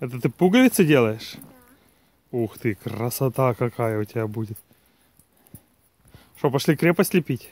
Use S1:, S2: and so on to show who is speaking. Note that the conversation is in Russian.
S1: Это ты пуговицы делаешь? Ух ты, красота какая у тебя будет. Что, пошли крепость лепить?